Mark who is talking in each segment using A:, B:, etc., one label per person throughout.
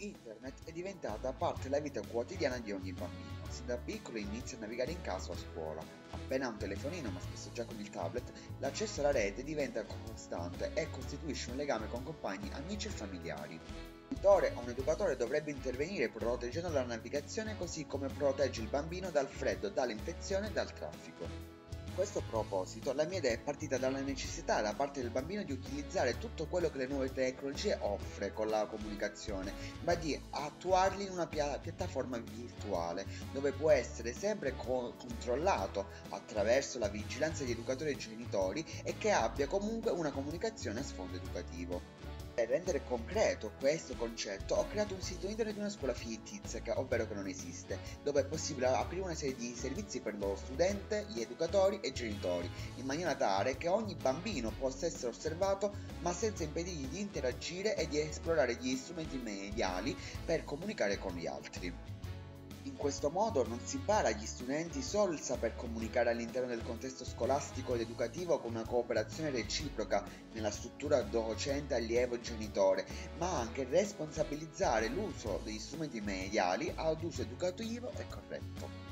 A: internet è diventata parte della vita quotidiana di ogni bambino. Sin da piccolo inizia a navigare in casa o a scuola. Appena ha un telefonino, ma spesso già con il tablet, l'accesso alla rete diventa costante e costituisce un legame con compagni, amici e familiari. Un genitore o un educatore dovrebbe intervenire proteggendo la navigazione così come protegge il bambino dal freddo, dall'infezione e dal traffico questo proposito la mia idea è partita dalla necessità da parte del bambino di utilizzare tutto quello che le nuove tecnologie offre con la comunicazione, ma di attuarli in una pia- piattaforma virtuale dove può essere sempre co- controllato attraverso la vigilanza di educatori e genitori e che abbia comunque una comunicazione a sfondo educativo. Per rendere concreto questo concetto ho creato un sito internet di una scuola fittizia, ovvero che non esiste, dove è possibile aprire una serie di servizi per lo studente, gli educatori e i genitori, in maniera tale che ogni bambino possa essere osservato ma senza impedirgli di interagire e di esplorare gli strumenti mediali per comunicare con gli altri. In questo modo non si impara agli studenti solo il saper comunicare all'interno del contesto scolastico ed educativo con una cooperazione reciproca nella struttura docente-allievo-genitore, ma anche responsabilizzare l'uso degli strumenti mediali ad uso educativo e corretto.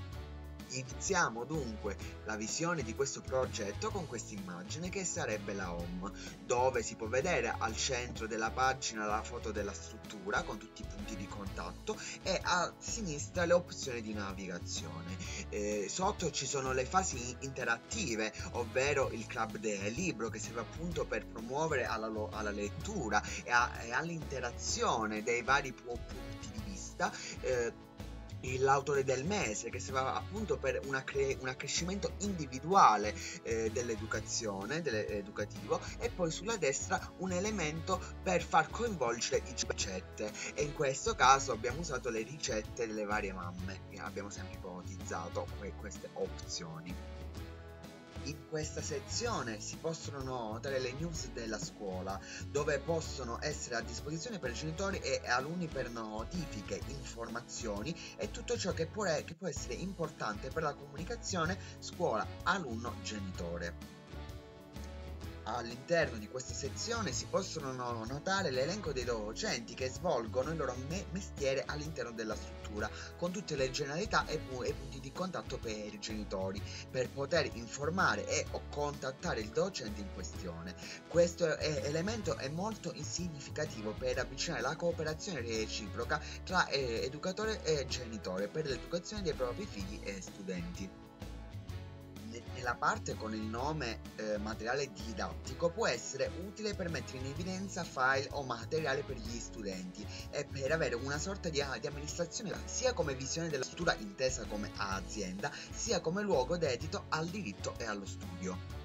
A: Iniziamo dunque la visione di questo progetto con questa immagine che sarebbe la home, dove si può vedere al centro della pagina la foto della struttura con tutti i punti di contatto e a sinistra le opzioni di navigazione. Eh, sotto ci sono le fasi interattive, ovvero il club del libro che serve appunto per promuovere alla, alla lettura e, e all'interazione dei vari punti di vista. Eh, l'autore del mese che serve appunto per un accrescimento individuale eh, dell'educazione dell'educativo e poi sulla destra un elemento per far coinvolgere i ricette. E in questo caso abbiamo usato le ricette delle varie mamme abbiamo sempre ipotizzato queste opzioni in questa sezione si possono notare le news della scuola, dove possono essere a disposizione per genitori e alunni per notifiche, informazioni e tutto ciò che può, che può essere importante per la comunicazione scuola-alunno-genitore. All'interno di questa sezione si possono notare l'elenco dei docenti che svolgono il loro me- mestiere all'interno della struttura, con tutte le generalità e, pu- e, punti di contatto per i genitori, per poter informare e o contattare il docente in questione. Questo è- elemento è molto significativo per avvicinare la cooperazione reciproca tra eh, educatore e genitore per l'educazione dei propri figli e studenti nella parte con il nome eh, materiale didattico può essere utile per mettere in evidenza file o materiale per gli studenti e per avere una sorta di, di amministrazione sia come visione della struttura intesa come azienda sia come luogo dedito al diritto e allo studio.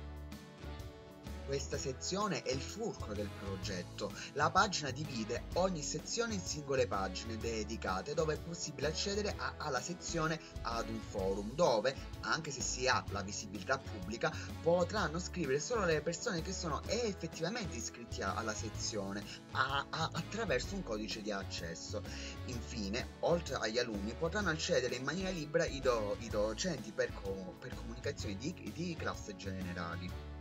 A: Questa sezione è il fulcro del progetto. La pagina divide ogni sezione in singole pagine dedicate dove è possibile accedere a, alla sezione ad un forum dove, anche se si ha la visibilità pubblica, potranno scrivere solo le persone che sono effettivamente iscritti alla sezione a, attraverso un codice di accesso. Infine, oltre agli alunni, potranno accedere in maniera libera i, do, i docenti per, co, per comunicazioni di, di classe generali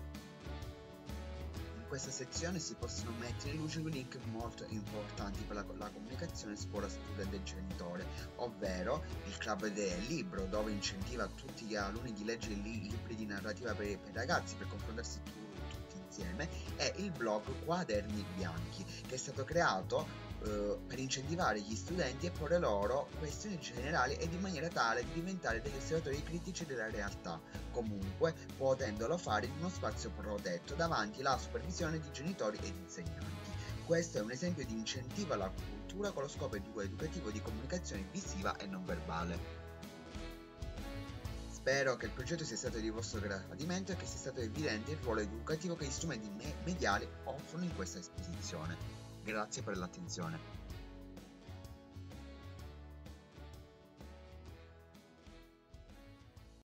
A: questa sezione si possono mettere in luce link molto importanti per la, la comunicazione scuola-studente e genitore, ovvero il club del libro, dove incentiva tutti gli alunni di leggere li, libri di narrativa per, per ragazzi per confrontarsi tutti insieme, e il blog Quaderni Bianchi, che è stato creato eh, per incentivare gli studenti e porre loro questioni generali ed in maniera tale di diventare degli osservatori critici della realtà, comunque potendolo fare in uno spazio protetto davanti alla supervisione di genitori ed insegnanti. Questo è un esempio di incentivo alla cultura con lo scopo educativo di comunicazione visiva e non verbale. Spero che il progetto sia stato di vostro gradimento e che sia stato evidente il ruolo educativo che gli strumenti mediali offrono in questa esposizione. Grazie per l'attenzione.